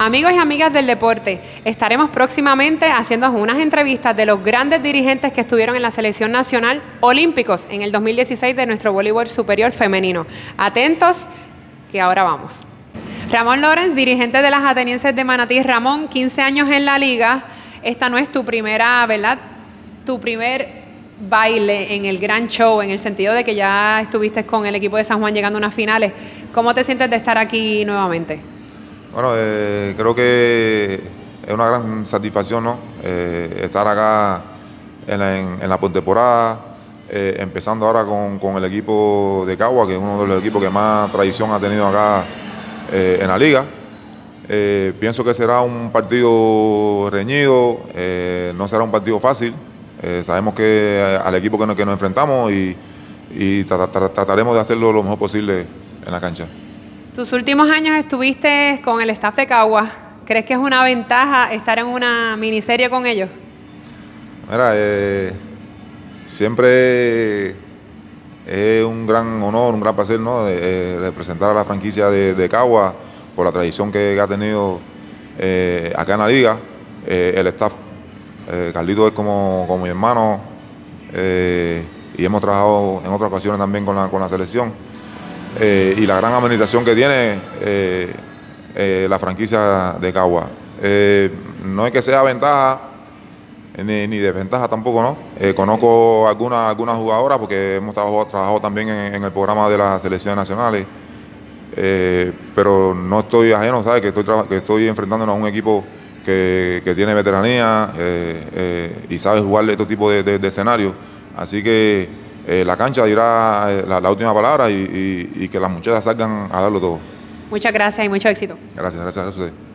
Amigos y amigas del deporte, estaremos próximamente haciendo unas entrevistas de los grandes dirigentes que estuvieron en la selección nacional olímpicos en el 2016 de nuestro voleibol superior femenino. Atentos, que ahora vamos. Ramón Lorenz, dirigente de las atenienses de Manatí. Ramón, 15 años en la liga. Esta no es tu primera, ¿verdad? Tu primer baile en el gran show, en el sentido de que ya estuviste con el equipo de San Juan llegando a unas finales. ¿Cómo te sientes de estar aquí nuevamente? Bueno, eh, creo que es una gran satisfacción ¿no? Eh, estar acá en la, en, postemporada, eh, empezando ahora con, el equipo de Cagua, que es uno de los equipos que más tradición ha tenido acá en la liga. pienso que será un partido reñido, no será un partido fácil. sabemos que al equipo que nos, que nos enfrentamos y, y trataremos de hacerlo lo mejor posible en la cancha. Tus últimos años estuviste con el staff de Cagua. ¿Crees que es una ventaja estar en una miniserie con ellos? Mira, eh, siempre es un gran honor, un gran placer ¿no? Eh, representar a la franquicia de, Cagua por la tradición que ha tenido eh, acá en la liga. el staff, Carlito es como, como mi hermano y hemos trabajado en otras ocasiones también con la, con la selección. Eh, y la gran administración que tiene eh, eh, la franquicia de Cagua. no es que sea ventaja ni, desventaja tampoco, ¿no? conozco algunas algunas jugadoras porque hemos trabajado, también en, el programa de las selecciones nacionales, pero no estoy ajeno, ¿sabes? Que estoy, que estoy enfrentándonos a un equipo que, tiene veteranía y sabe jugarle este tipo de, de escenarios. Así que eh, la cancha dirá eh, la, última palabra y, y, que las muchachas salgan a darlo todo. Muchas gracias y mucho éxito. Gracias, gracias a ustedes.